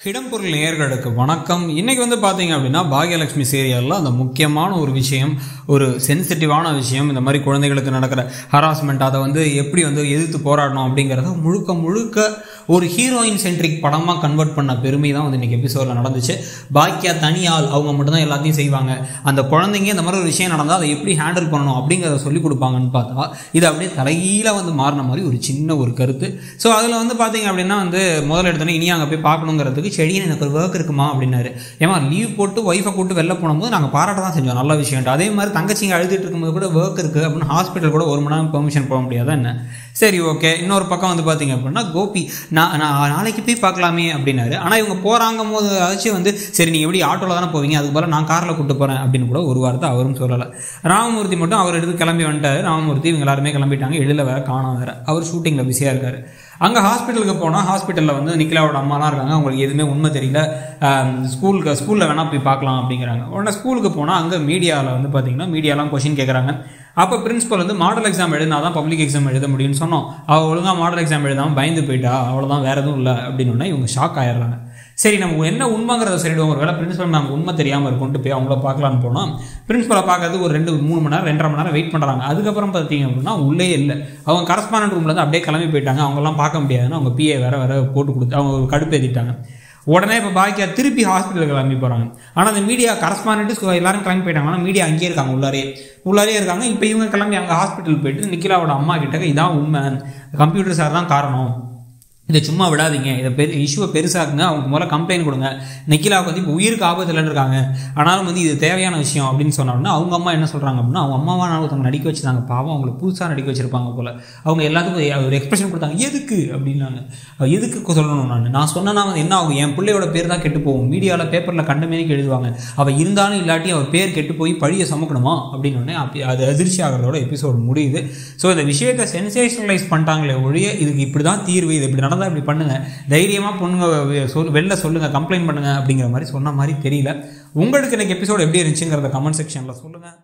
இடம்பொருள் நேயர்களுக்கு வணக்கம். இன்றைக்கி வந்து பார்த்தீங்க அப்படின்னா பாகியலட்சுமி சீரியலில் அந்த முக்கியமான ஒரு விஷயம் ஒரு சென்சிட்டிவான விஷயம் இந்த மாதிரி குழந்தைகளுக்கு நடக்கிற ஹராஸ்மெண்ட் அதை வந்து எப்படி வந்து எதிர்த்து போராடணும் அப்படிங்கிறத முழுக்க முழுக்க ஒரு ஹீரோயின் சென்ட்ரிக் படமாக கன்வெர்ட் பண்ண பெருமை தான் வந்து இன்றைக்கி எபிசோடில் நடந்துச்சு. பாக்கியா தனியால் அவங்க மட்டும்தான் எல்லாத்தையும் செய்வாங்க. அந்த குழந்தைங்க இந்த மாதிரி ஒரு விஷயம் நடந்தால் அதை எப்படி ஹேண்டில் பண்ணணும் அப்படிங்கிறத சொல்லி கொடுப்பாங்கன்னு பார்த்தா இது அப்படியே தலைகீழ வந்து மாறின மாதிரி ஒரு சின்ன ஒரு கருத்து. ஸோ அதில் வந்து பார்த்தீங்க அப்படின்னா வந்து முதல்ல எடுத்தோன்னே இனி அங்கே போய் பார்க்கணுங்கிறதுக்கு செடியன் எனக்கு ஒரு ஒர்க் இருக்குமா அப்படின்னாரு. ஏமா லீவ் போட்டு ஒய்ஃபை கூட்டு வெளில போகும்போது நாங்கள் பாராட்ட தான் செஞ்சோம். நல்ல விஷயம் அதே மாதிரி தங்கச்சிங்க அழுதுட்டு இருக்கும்போது கூட ஒர்க் இருக்குது அப்படின்னு ஹாஸ்பிட்டல் கூட ஒரு மணி நேரம் பெர்மிஷன் போக முடியாதா என்ன? சரி ஓகே இன்னொரு பக்கம் வந்து பார்த்தீங்க அப்படின்னா கோபி நான் நான் நாளைக்கு போய் பார்க்கலாமே அப்படின்னாரு. ஆனால் இவங்க போகிறாங்க போது அதாச்சும் வந்து சரி நீங்கள் எப்படி ஆட்டோவில் தானே போவீங்க? அதுக்கு பதிலா நான் காரில் கூப்பிட்டு போகிறேன் அப்படின்னு கூட ஒரு வார்த்தை அவரும் சொல்லலை. ராமமூர்த்தி மட்டும் அவர் எடுத்து கிளம்பி வந்துட்டாரு. ராமமூர்த்தி இவங்க எல்லாருமே கிளம்பிட்டாங்க. எழில வேற காணோம் வேற. அவர் ஷூட்டிங்கில் பிஸியாக இருக்காரு. அங்கே ஹாஸ்பிட்டலுக்கு போனால் ஹாஸ்பிட்டலில் வந்து நிக்கிலாவோட அம்மாலாம் இருக்காங்க. அவங்களுக்கு எதுவுமே உண்மை தெரியல. ஸ்கூலுக்கு ஸ்கூலில் வேணால் போய் பார்க்கலாம் அப்படிங்கிறாங்க. உடனே ஸ்கூலுக்கு போனால் அங்கே மீடியாவில் வந்து பார்த்தீங்கன்னா மீடியாலாம் கொஷின் கேட்குறாங்க அப்போ பிரின்ஸிபல் வந்து மாடல் எக்ஸாம் எழுதினா தான் பப்ளிக் எக்ஸாம் எழுத முடியும்னு சொன்னோம். அவள் ஒழுங்காக மாடல் எக்ஸாம் எழுதாமல் பயந்து போயிட்டா அவ்வளோதான் வேறு எதுவும் இல்லை அப்படின்னு இவங்க ஷாக் ஆயிடுறாங்க. சரி நம்ம என்ன உண்மைங்கிறத சரிடுவோம் ஒரு வேலை பிரின்ஸிபல் நமக்கு உண்மை தெரியாமல் இருக்கும்ட்டு போய் அவங்கள பார்க்கலான்னு போனோம் பிரின்ஸ்பலை பார்க்கறது ஒரு ரெண்டு மூணு மணி நேரம் ரெண்டரை மணி நேரம் வெயிட் பண்ணுறாங்க அதுக்கப்புறம் பார்த்தீங்க அப்படின்னா உள்ளே இல்லை. அவங்க கரஸ்பாண்டன்ட் ரூம்லேருந்து அப்படியே கிளம்பி போயிட்டாங்க. அவங்கெல்லாம் பார்க்க முடியாதுன்னு அவங்க பிஏ வேற வேற போட்டு கொடுத்து அவங்க கடுப்பேற்றிட்டாங்க உடனே இப்போ பாக்கியா திருப்பி ஹாஸ்பிட்டலுக்கு கிளம்பி போகிறாங்க ஆனால் அந்த மீடியா கரஸ்பாண்டன்ட்டு எல்லாரும் கிளம்பி போயிட்டாங்க. ஆனால் மீடியா அங்கேயே இருக்காங்க உள்ளாரே. உள்ளாரே இருக்காங்க. இப்போ இவங்க கிளம்பி அங்கே ஹாஸ்பிட்டல் போயிட்டு நிக்கிலாவோட அம்மா கிட்ட இதான் உண்மை. கம்ப்யூட்டர் சார் தான் காரணம். இதை சும்மா விடாதீங்க. இதை பெரு இஷ்யூவை பெருசாக்குங்க. அவங்க முதல்ல கம்ப்ளைண்ட் கொடுங்க. நிக்கிலாவுக்கு வந்து இப்போ உயிருக்கு ஆபத்தில் இருக்காங்க. ஆனாலும் வந்து இது தேவையான விஷயம் அப்படின்னு சொன்னோம்னா அவங்க அம்மா என்ன சொல்கிறாங்க அப்படின்னா அவங்க அம்மாவான ஒருத்தவங்க நடிக்க வச்சுருந்தாங்க பாவம் அவங்களை புதுசாக நடிக்க வச்சிருப்பாங்க போல். அவங்க எல்லாத்துக்கும் ஒரு எக்ஸ்பிரஷன் கொடுத்தாங்க. எதுக்கு? அப்படின்னாங்க. எதுக்கு சொல்லணும் நான். நான் சொன்னேன்னா வந்து என்ன ஆகும்? என் பிள்ளையோட பேர் தான் கெட்டு போகும். மீடியாவில் பேப்பரில் கண்டமேனிக்கு எழுதுவாங்க. அவள் இருந்தாலும் இல்லாட்டி அவள் பேர் கெட்டு போய் பழியை சமக்கணுமா? அப்படின்னு உடனே அப்படி அது அதிர்ச்சி ஆகிறதோட எபிசோடு முடியுது. ஸோ இந்த விஷயத்தை சென்சேஷனலைஸ் பண்ணிட்டாங்களே ஒழிய இதுக்கு இப்படி தான் தீர்வு. இது இப்படி முதல்ல இப்படி பண்ணுங்க. தைரியமாக பொண்ணுங்க சொல் வெளில சொல்லுங்கள் கம்ப்ளைண்ட் பண்ணுங்க அப்படிங்கிற மாதிரி சொன்ன மாதிரி தெரியல. உங்களுக்கு எனக்கு எபிசோடு எப்படி இருந்துச்சுங்கிறத கமெண்ட் செக்ஷனில் சொல்லுங்கள்